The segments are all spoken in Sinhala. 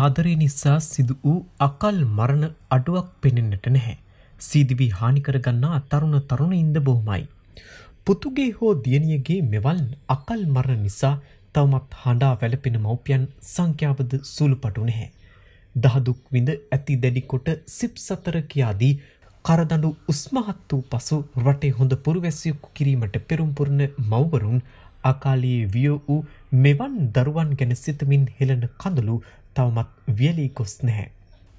ආදරය නිසා සිදු වූ අකල් මරණ අඩුවක් පෙනෙන්නට නැහැ. සීදිවි හානිකර ගන්නා තරුණ තරුණයින්ද බොහොමයි. පුතුගේ හෝ දියණියගේ මෙවල් අකල් මරණ නිසා තවමත් හඬා වැළපෙන මව්පියන් සංඛ්‍යාවද සුළුපටු නැහැ. දහදුක් විඳ ඇති දැඩි කොට සිප් සතර කියාදී කරදඬු උස්මහත් වූ පසු රටේ හොඳ පුරවැසියෙකු කිරීමට පෙරම් පුරන මව්වරුන් අකාලයේ විය වූ මෙවන් දරුවන් ගැන සිතමින් හෙළන කඳුළු තවමත් වියලී ගොස් නැහැ.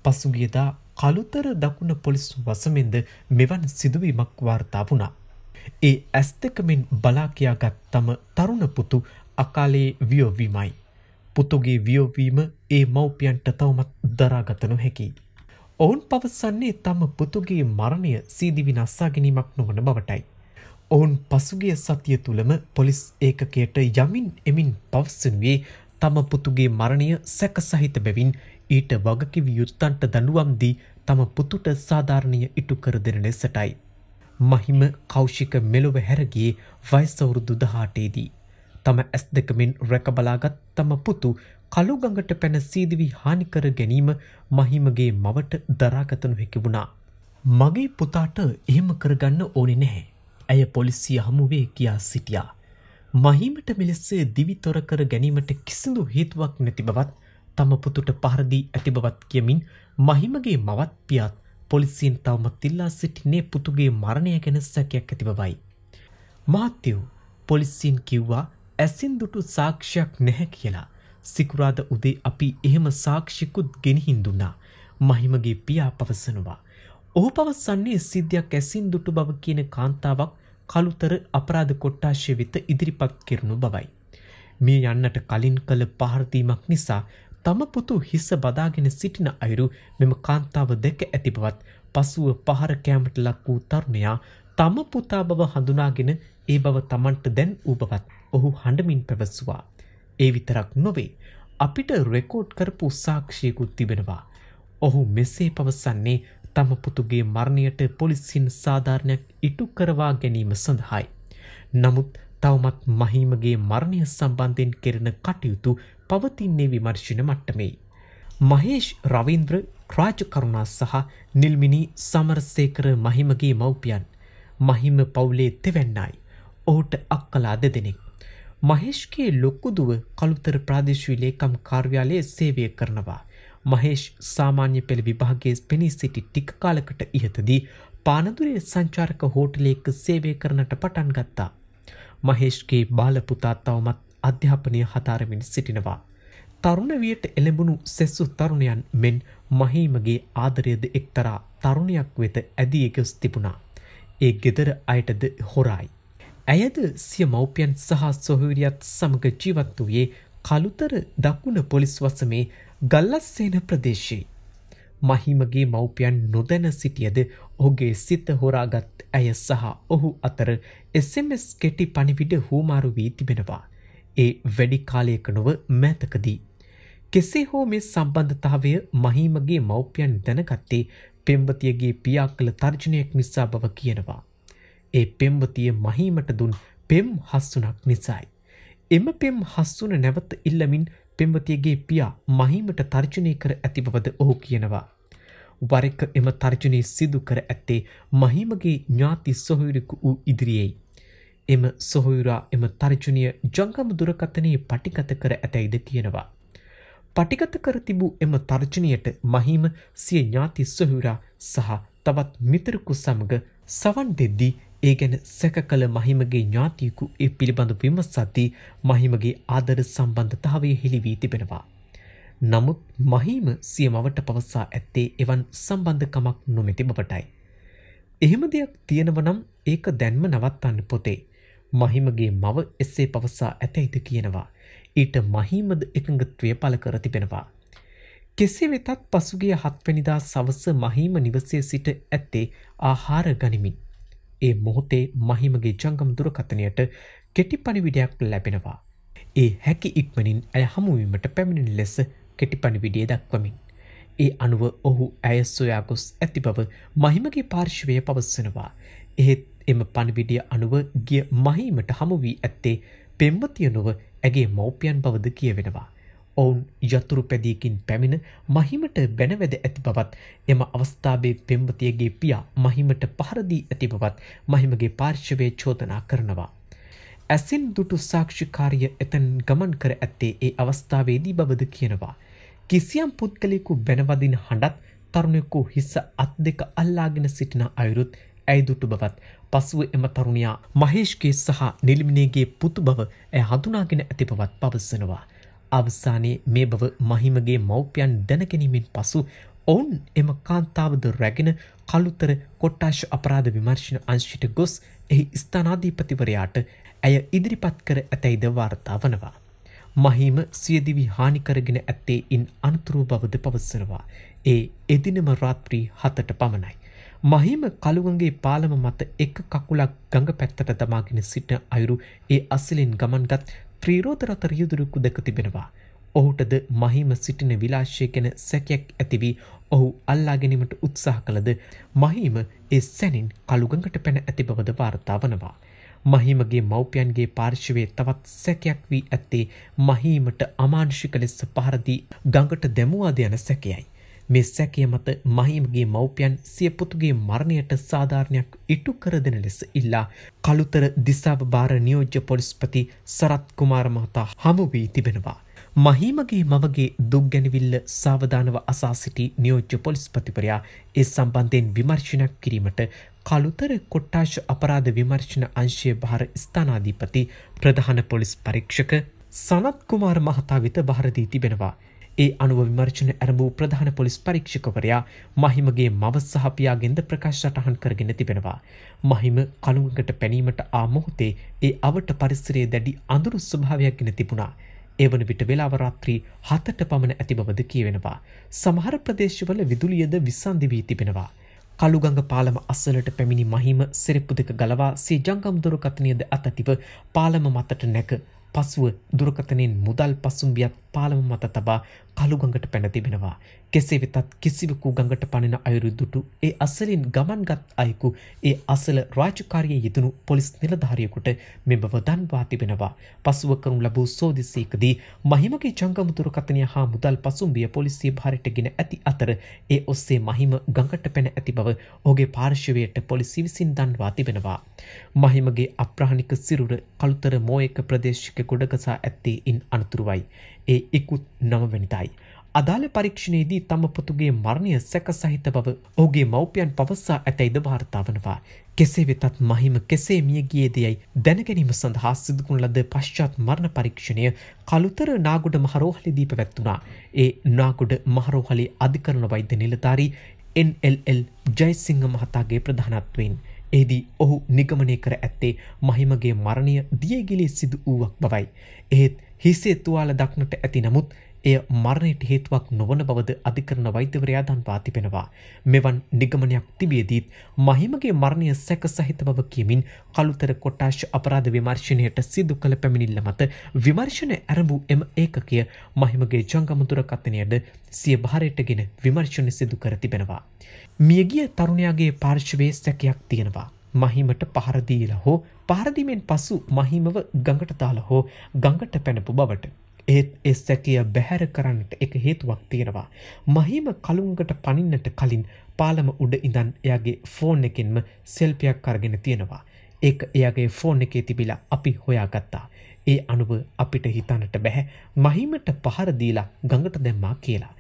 පසුගියදා කළුතර දකුණ පොලිස් වසමෙන්ද මෙවන් සිදුවීමක් වාර්තා වුණා. ඒ ඇස් දෙකමින් බලා කියාගත් තම තරුණ පුතු අකාලයේ වියෝවීමයි. පුතුගේ වියෝවීම ඒ මව්පියන්ට තවමත් දරාගත නොහැකි. ඔවුන් පවසන්නේ තම පුතුගේ මරණය සීදිවි නස්සා ගැනීමක් නොවන බවටයි. ඔවුන් පසුගිය සතිය තුළම පොලිස් ඒකකයට යමින් එමින් පවසනුවේ තම පුතුගේ මරණය සැක සහිත බැවින් ඊට වගකිව යුත්තන්ට දනුවම් දී තම පුතුට සාධාරණය ඉටු කර දෙන ලෙසටයි. මහිම කෞෂික මෙලොව හැරගියේ වයසවුරුදු දහටේදී. තම ඇස් දෙකමින් රැකබලාගත් තම පුතු කළුගඟට පැන සීදිවි හානිකර ගැනීම මහිමගේ මවට දරාගතනු හැකි වුණා. මගේ පුතාට එහෙම කරගන්න ඕනෙ නැහැ. ඇය පොලිසිය හමුවේ කියා සිටියා. මහිමට මෙලෙස දිවිතොර කර ගැනීමට කිසිදු හේතුවක් නැති බවත් තම පුතුට පහරදී ඇති බවත් කියමින් මහිමගේ මවත් පියත් පොලිසියෙන් තවමත් ඉල්ලා සිටින්නේ පුතුගේ මරණය ගැන සැකයක් ඇති බවයි. මාත්‍යව් පොලිසියෙන් කිව්වා ඇසින් දුටු සාක්ෂයක් නැහැ කියලා. සිකුරාද උදේ අපි එහෙම සාක්ෂිකුත් ගෙනහින් දුන්නා. මහිමගේ පියා පවසනවා. ඔහු පවසන්නේ සිද්ධියක් ඇසින් දුටු බව කියන කාන්තාවක් කළුතර අපරාධ කොට්ටාශය වෙත ඉදිරිපත් කෙරුණු බවයි. මේ යන්නට කලින් කළ පහරදීමක් නිසා තම පුතු හිස බදාගෙන සිටින අයුරු මෙම කාන්තාව දැක ඇති බවත් පසුව පහර කෑමට ලක් වූ තරුණයා තම පුතා බව හඳුනාගෙන ඒ බව තමන්ට දැන් වූ බවත් ඔහු හඬමින් පැවසුවා. ඒ විතරක් නොවේ අපිට රෙකෝඩ් කරපු සාක්ෂියකුත් තිබෙනවා. ඔහු මෙසේ පවසන්නේ තම පුතුගේ මරණයට පොලිසින් සාධාරණයක් ඉටු කරවා ගැනීම සඳහායි. නමුත් තවමත් මහිමගේ මරණය සම්බන්ධයෙන් කෙරෙන කටයුතු පවතින්නේ විමර්ශන මට්ටමේ. මහේෂ් රවීන්ද්‍ර රාජකරුණා සහ නිල්මිනි සමරසේකර මහිමගේ මව්පියන් මහිම පවුලේ තෙවැන්නයි. ඔහුට අක්කලා දෙදෙනෙක්. මහේෂ්ගේ ලොක්කුදුව කළුතර ප්‍රාදේශවී ලේකම් කාර්යාලයේ සේවය කරනවා. මහේෂ් සාමාන්‍ය පෙළ විභාගයේ පෙනී සිටි ටික කාලකට ඉහතදී පානදුරේ සංචාරක හෝටලයක සේවය කරනට පටන් ගත්තා. මහේෂ්ගේ බාලපුතා තවමත් අධ්‍යාපනය හතාරමින් සිටිනවා. තරුණ වියට එළඹුණු සෙස්සු තරුණයන් මෙන් මහීමගේ ආදරයද එක්තරා තරුණයක් වෙත ඇදී එකස් තිබුණා. ඒ ගෙදර අයටද හොරායි. ඇයද සිය මව්පියන් සහ සොහවිරියත් සමග ජීවත් වූයේ කළුතර දකුණ පොලිස් වසමේ ගල්ලස්සේන ප්‍රදේශයේ. මහිමගේ මව්පියන් නොදැන සිටියද ඔහුගේ සිත හොරාගත් ඇය සහ ඔහු අතර SMS කෙටි පණිවිඩ හූමාරු වී තිබෙනවා. ඒ වැඩි කාලයක නොව මෑතකදී. කෙසේ හෝ මේ සම්බන්ධතාවය මහිමගේ මව්පියන් දැනගත්තේ පෙම්වතියගේ පියා කළ තර්ජනයක් නිසා බව කියනවා. ඒ පෙම්වතිය මහීමට දුන් පෙම් හස්සුනක් නිසායි. එම පෙම් හස්සුන නැවත ඉල්ලමින් පෙම්වතියගේ පියා මහිමට තර්ජනය කර ඇති බවද ඔහු කියනවා. වරෙක එම තර්ජනය සිදු කර ඇත්තේ මහිමගේ ඥාති සොහොයුරෙකු වූ ඉදිරියේයි. එම සොහොයුරා එම තර්ජනය ජංගම දුරකථනයේ පටිගත කර ඇතැයිද කියනවා. පටිගත කර තිබූ එම තර්ජනයට මහිම සිය ඥාති සොහුරා සහ තවත් මිතරකු සමග සවන් දෙද්දී ඒ ගැන සැක කළ මහිමගේ ඥාතියකු ඒ පිළිබඳ විමසද්දී මහිමගේ ආදර සම්බන්ධතාවය හෙළිවී තිබෙනවා. නමුත් මහිම සිය මවට පවසා ඇත්තේ එවන් සම්බන්ධකමක් නොමැති බවටයි. එහෙම දෙයක් තියෙනවනම් ඒක දැන්ම නවත්තන්න පොතේ. මහිමගේ මව එසේ පවසා ඇතැයිද කියනවා. ඊට මහිමද එකඟත්වය පල කර තිබෙනවා. කෙසේ වෙතත් පසුගිය හත්වැනිදා සවස මහිම නිවසේ සිට ඇත්තේ ආහාර ගනිමින්. ඒ මොහොතේ මහිමගේ ජංගම් දුරකථනයට කෙටි පණිවිඩයක් ලැබෙනවා. ඒ හැකි ඉක්මනින් ඇය හමුවීමට පැමිණෙන ලෙස කෙටි පණිවිඩිය දක්වමින්. ඒ අනුව ඔහු ඇය සොයා ගොස් ඇති බව මහිමගේ පාර්ශවය පවස්සනවා. එහෙත් එම පණිවිඩිය අනුව ගිය මහිමට හමුවී ඇත්තේ පෙම්වතිය නොව ඇගේ මෞපියන් බවද කියවෙනවා. ඔවුන් යතුරු පැදියකින් පැමිණ මහිමට බැනවැද ඇති බවත් එම අවස්ථාවේ පෙම්වතියගේ පියා මහිමට පහරදී ඇති බවත් මහිමගේ පාර්ශවය චෝදනා කරනවා. ඇසින් දුටු සාක්ෂිකාරිය එතැන් ගමන් කර ඇත්තේ ඒ අවස්ථාවේදී බවද කියනවා. කිසියම් පුද්ගලෙකු බැනවදින හඬත් තරුණෙකු හිස්ස අත් දෙක අල්ලාගෙන සිටින අයුරුත් ඇයිදුටු බවත් පසුව එම තරුණයා මහේෂ්ගේ සහ නිලිමිනේගේ පුතු බව ඇය හඳුනාගෙන ඇති බවත් පවසනවා. අවසානයේ මේ බව මහිමගේ මව්පියන් දැනගැනීමෙන් පසු ඔවුන් එම කාන්තාවද රැගෙන කළුතර කොට්ටාශ අපරාධ විමර්ශණ අංශිට ගොස් එහි ස්ථානාධීපතිවරයාට ඇය ඉදිරිපත් කර ඇතැයිද වාර්තා වනවා. මහිම සියදිවි හානිකරගෙන ඇත්තේ ඉන් අනතුරු බවද පවසනවා. ඒ එදිනම රාත්‍රී හතට පමණයි. මහිම කළුවන්ගේ පාලම මත එක කකුලක් ගඟ පැත්තට දමාගෙන සිට අයුරු ඒ අසලින් ගමන්ගත් ත්‍රීරෝධ රථ රියදුරුකු දැක තිබෙනවා. ඔහුටද මහිම සිටින විලාශය ගැන සැකයක් ඇතිවී ඔහු අල්ලා ගැනීමට උත්සාහ කළද මහිම ඒ සැනින් කළුගඟට පැන ඇති බවද වාර්තා වනවා. මහිමගේ මව්පියන්ගේ පාර්ශවයේ තවත් සැකයක් වී ඇත්තේ මහීමට අමානුෂික ලෙස පහරදී ගඟට දැමුවාද යන සැකයයි. මේ සැකය මත මහිමගේ මව්පියන් සිය පුතුගේ මරණයට සාධාරණයක් ඉටු කර දෙන ලෙස ඉල්ලා කළුතර දිසාව භාර නියෝජ්‍ය පොලිස්පති සරත් කුමාර මහතා හමු වී තිබෙනවා. මහිමගේ මවගේ දුක් ගැනවිල්ල සාවධානව අසා සිටි නියෝජ්‍ය පොලිස්පතිවරයා ඒ සම්බන්ධයෙන් විමර්ශනයක් කිරීමට කළුතර කොට්ටාශ අපරාධ විමර්ශන අංශය භාර ස්ථානාධීපති ප්‍රධාන පොලිස් පරීක්ෂක සනත් කුමාර මහතා වෙත භාරදී තිබෙනවා. ඒ අනුව විමර්ශන ඇරඹූ ප්‍රධාන පොලිස් පරීක්ෂකවරයා මහිමගේ මව සහපියාගෙන්ද ප්‍රකාශ සටහන් කරගෙන තිබෙනවා. මහිම කළුඟකට පැනීමට ආ මොහොතේ ඒ අවට පරිසරයේ දැඩි අඳුරු ස්වභාවයක් ගෙන තිබුණා. ඒ වන විට වෙලාව රාත්‍රී හතට පමණ ඇති බවද කියවෙනවා. සමහර ප්‍රදේශවල විදුලියද විසන්ධි වී තිබෙනවා. කළුගඟ පාලම අස්සලට පැමිණි මහිම සිරිප්පු දෙක ගලවා සේ ජංගම් දුරකථනයද අතතිව පාලම මතට නැක පසුව දුරකතනෙන් මුදල් පසුම්බියත් පාලම මත තබා කළුගඟට පැන තිබෙනවා. කෙසේ වෙතත් කිසිවකු ගඟට පණෙන අයුරු දුටු ඒ අසලින් ගමන්ගත් අයකු ඒ අසල රාජකාරිය යෙදනු පොලිස් නිලධාරියකුට මෙබව දන්වා තිබෙනවා. පසුව කරනු ලැබූ සෝදිසයකදී මහිමගේ ජංගම දුරකථනය හා මුදල් පසුම්බිය පොලිසිය භාරටගෙන ඇති අතර ඒ ඔස්සේ මහිම ගඟට පැන ඇති බව ඔහුගේ පාර්ශවයට පොලිසි විසින් දන්වා තිබෙනවා. මහිමගේ අප්‍රාණික සිරුර කළුතර මෝයක ප්‍රදේශික ගොඩගසා ඇත්තේ ඉන් අනතුරුවයි. ඒ ඉකුත් නවවැනිතයි. අදාළ පරීක්ෂණයේදී තම පුතුගේ මරණය සැක සහිත බව ඔහුගේ මව්පියන් පවස්සා ඇතැයිද වාර්තාවනවා. කෙසේ වෙතත් මහිම කෙසේ මිය ගියේ දෙයයි දැනගැනීම සඳහා සිදුකුණ ලද පශ්චාත් මරණ පරීක්ෂණය කළුතර නාගොඩ මහරෝහලේදී පැවැත්වුණා. ඒ නාගොඩ මහරෝහලේ අධිකරණ වෛද්‍ය නිලධාරී NLL ජයසිංහ මහතාගේ ප්‍රධානත්වයෙන් එහිදී ඔහු නිගමනය කර ඇත්තේ මහිමගේ මරණය දියගිලි සිදු වූවක් බවයි. එහෙත් හිසේ තුවාල දක්නට ඇති නමුත් එය මරණයට හේතුවක් නොවන බවද අධිකරණ වෛද්‍යවරයා දන්වා තිබෙනවා. මෙවන් නිගමනයක් තිබියදීත් මහිමගේ මරණය සැක සහිත බව කියමින් කළුතර කොටාශ අපරාධ විමර්ශනයට සිදු කළ පැමිණිල්ල මත විමර්ශනය ඇරඹූ එම ඒකකය මහිමගේ ජංගමුදුරකථනයද සිය භාරයටගෙන විමර්ශන සිදු කර තිබෙනවා. මියගිය තරුණයාගේ පාර්ශවයේ සැකයක් තියෙනවා. මහිමට පහරදීලා හෝ පහරදීමෙන් පසු මහිමව ගඟට දාලා හෝ ගඟට පැනපු බවට ඒත් ඒ සැකිය බැහැර කරන්නට එක හේතුවක් තියෙනවා. මහිම කළුන්ගට පනින්නට කලින් පාලම උඩ ඉඳන් එයාගේ ෆෝන් එකෙන්ම සෙල්පියක් කරගෙන තියෙනවා. ඒක එයාගේ ෆෝන් එකේ තිබිලා අපි හොයාගත්තා. ඒ අනුව අපිට හිතන්නට බැහැ මහිමට පහර දීලා ගඟට දැම්මා කියලා.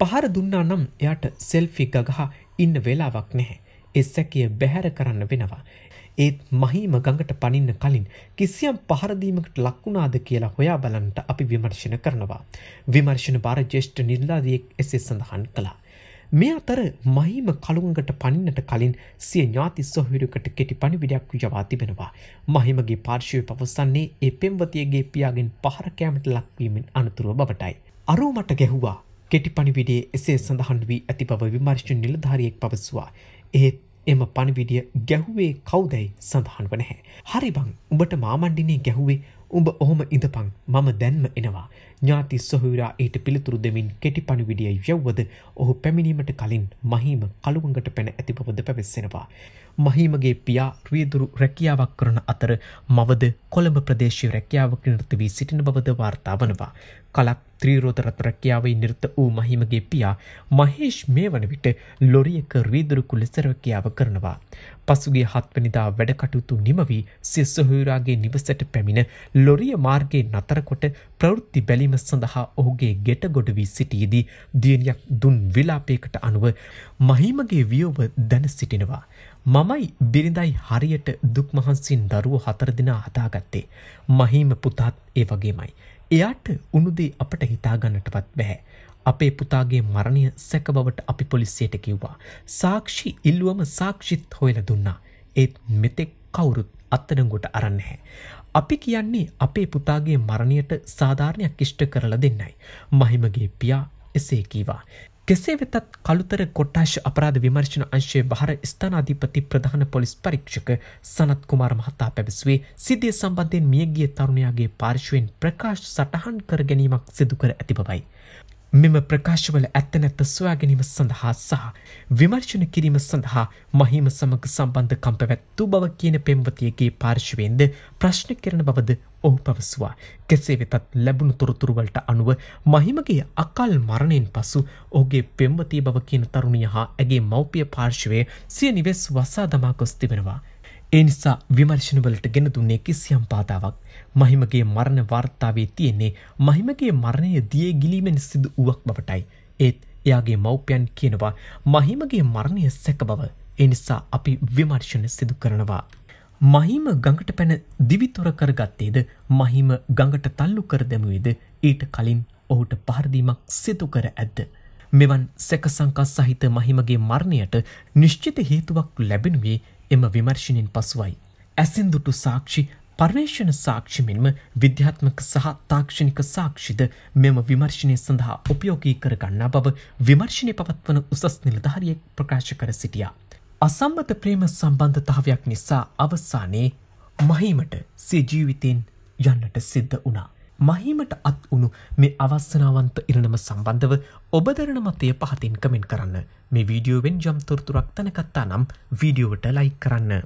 පහර දුන්නා නම් එයාට සෙල්ෆි ගගහ ඉන්න වෙලාවක් නැහැ. ඒ සැකිය බැහැර කරන්න වෙනවා. ඒත් මහිම ගඟට පනින්න කලින් කිසියම් පහරදීමකට ලක්වුණාද කියලා හොයා බලන්නට අපි විමර්ශන කරනවා. විමර්ශන භාර ජේෂ්ඨ නිර්ලාදියෙක් එසේ සඳහන් කළා. මේ අතර මහිම කළුන්ගට පනින්නට කලින් සිය ඥාති සොහිරුකට කෙටි පණිවිඩයක් යවා තිබෙනවා. මහිමගේ පාර්ශවය පවසන්නේ ඒ පෙම්වතියගේ පියාගෙන් පහරකෑමට ලක්වීමෙන් අනතුරුව බවටයි. අරුමට ගැහුවා කෙටි පණිවිඩේ එසේ සඳහන් වී ඇති බව විමර්ශන නිලධාරියෙක් පවසවා. ඒත් එම පණවිඩිය ගැහුවේ කවුදැයි සඳහන් වනහැ. හරි බං උඹට මාමණ්ඩිනේ ගැහුවේ උඹ ඔහොම ඉඳපං මම දැන්ම එනවා. ඥාති සොහුරා ඊට පිළිතුරු දෙමින් කෙටි පණවිඩිය යව්වද ඔහු පැමිණීමට කලින් මහිම කළුවඟට පැන ඇති බවද පැවැස්සෙනවා. මහිමගේ පියා රියදුරු රැකියාවක් කරන අතර මවද කොළඹ ප්‍රදේශය රැකියාවක නිර්ත වී සිටින බවද වාර්තා වනවා. කලක් ත්‍රීරෝධරත් රැකියාවයි නිර්ත වූ මහිමගේ පියා මහේෂ් මේ වන විට ලොරියක රීදුරුකු ලෙස රැකියාව කරනවා. පසුගේ හත්වනිදා වැඩකටයුතු නිමවී සිය සොහුරාගේ නිවසට පැමිණ ලොරිය මාර්ගයේ නතරකොට ප්‍රවෘත්ති බැලීම සඳහා ඔහුගේ ගෙට ගොඩ වී සිටියේදී දියණියක් දුන් විලාපයකට අනුව මහිමගේ වියෝව දැන සිටිනවා. මමයි බිරිඳයි හරියට දුක් මහන්සින් දරුවෝ හතර දෙනා හදාගත්තේ. මහිම පුතාත් ඒ වගේමයි. එයාට උනුදේ අපට හිතාගන්නටවත් බැහැ. අපේ පුතාගේ මරණය සැක බවට අපි පොලිසියට කිව්වා. සාක්ෂි ඉල්ලුවම සාක්ෂිත් හොයල දුන්නා. ඒත් මෙතෙක් කවුරුත් අත්තඩංගොට අරන්න හැ. අපි කියන්නේ අපේ පුතාගේ මරණයට සාධාරණයක් ඉෂ්ට කරලා දෙන්නයි. මහිමගේ පියා එසේ කීවා. කෙසේ වෙතත් කළුතර කොට්ටාශ අපරාධ විමර්ශන අංශයේ බහර ස්ථානාධිපති ප්‍රධාන පොලිස් පරීක්ෂක සනත් කුමාර මහතා පැවසුවේ සිද්ධිය සම්බන්ධයෙන් මියගිය තරුණයාගේ පාර්ශවෙන් ප්‍රකාශ සටහන් කර ගැනීමක් සිදු කර ඇති බවයි. මෙම ප්‍රකාශවල ඇත්ත නැත්ත සොයා ගැනීම සඳහා සහ විමර්ශන කිරීම සඳහා මහිම සමග සම්බන්ධකම් පැවැත්තු බව කියන පෙම්වතියගේ පාර්ශවයෙන්ද ප්‍රශ්න කරන බවද ඔහු පවසවා. කෙසේ වෙතත් ලැබුණු තොරතුරුවලට අනුව මහිමගේ අකල් මරණයෙන් පසු ඔහුගේ පෙම්වතිය බව කියන තරුණිය හා ඇගේ මෞපිය පාර්ශවය සිය නිවෙස් වසා දමා ගොස් තිබෙනවා. ඒ නිසා විමර්ශනවලට ගෙන දුන්නේ කිසියම් පාතාවක් මහිමගේ මරණ වාර්තාවේ තියෙන්නේ මහිමගේ මරණය දිය ගිලීමෙන් සිදු වුවක් බවටයි. ඒත් එයාගේ මව්පියන් කියනවා මහිමගේ මරණය සැක බව. ඒ නිසා අපි විමර්ශන සිදු කරනවා. මහිම ගඟට පැන දිවිතොර කරගත්තේද මහිම ගඟට තල්ලු කර දැමුවේද ඊට කලින් ඔහුට පහරදීමක් සිදු කර ඇද්ද. මෙවන් සැකසංකා සහිත මහිමගේ මරණයට නිශ්චිත හේතුවක් ලැබෙනුවේ එම විමර්ශණයෙන් පසුවයි. ඇසින් දුටු සාක්ෂි පර්යේෂණ සාක්ෂි මෙන්ම විද්‍යාත්මක සහ තාක්ෂණික සාක්ෂිද මෙම විමර්ශනය සඳහා උපයෝගී කරගන්නා බව විමර්ශනය පවත්වන උසස් නිලධාරියෙක් ප්‍රකාශ කර සිටියා. අසම්බත ප්‍රේම සම්බන්ධතාවයක් නිසා අවසානයේ මහීමට සිය ජීවිතයෙන් යන්නට සිද්ධ වුණා. මහීමට අත් වුණු මේ අවස්සනාවන්ත ඉරණම සම්බන්ධව ඔබදරන මතය පහතින් කමෙන්ට් කරන්න මේ වීඩියෝවෙන් ජම් තොරතුරක් තැනකත්තා නම් වීඩියෝවට ලයි කරන්න.